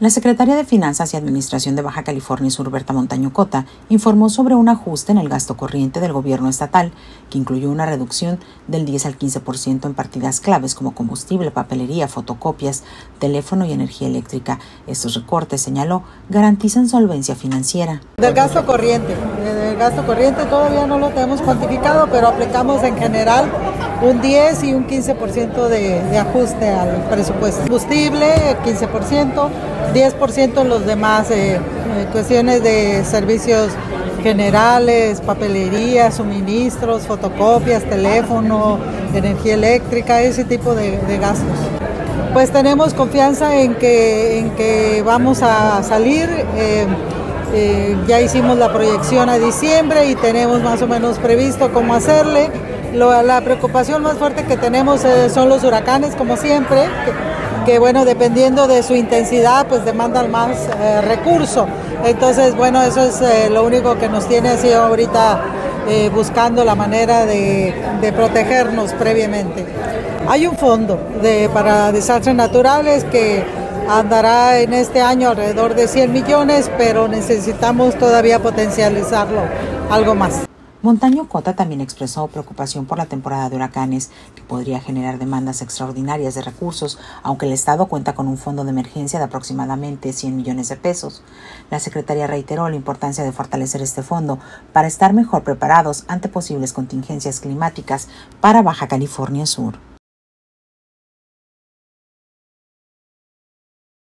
La secretaria de Finanzas y Administración de Baja California Sur, Berta Montaño Cota, informó sobre un ajuste en el gasto corriente del gobierno estatal, que incluyó una reducción del 10 al 15% en partidas claves como combustible, papelería, fotocopias, teléfono y energía eléctrica. Estos recortes, señaló, garantizan solvencia financiera. Del gasto corriente, del gasto corriente todavía no lo tenemos cuantificado, pero aplicamos en general un 10 y un 15% de, de ajuste al presupuesto. Combustible, 15%, 10% en los demás eh, eh, cuestiones de servicios generales, papelería, suministros, fotocopias, teléfono, energía eléctrica, ese tipo de, gastos. Pues tenemos confianza en que, en que vamos a salir. Eh, ya hicimos la proyección a diciembre y tenemos más o menos previsto cómo hacerle. La preocupación más fuerte que tenemos eh, son los huracanes, como siempre, que, bueno, dependiendo de su intensidad, pues demandan más eh, recurso. Entonces, bueno, eso es eh, lo único que nos tiene así ahorita buscando la manera de, de, protegernos previamente. Hay un fondo de, para desastres naturales que andará en este año alrededor de 100 millones, pero necesitamos todavía potencializarlo algo más. Montaño Cota también expresó preocupación por la temporada de huracanes, que podría generar demandas extraordinarias de recursos, aunque el Estado cuenta con un fondo de emergencia de aproximadamente 100 millones de pesos. La Secretaría reiteró la importancia de fortalecer este fondo para estar mejor preparados ante posibles contingencias climáticas para Baja California Sur.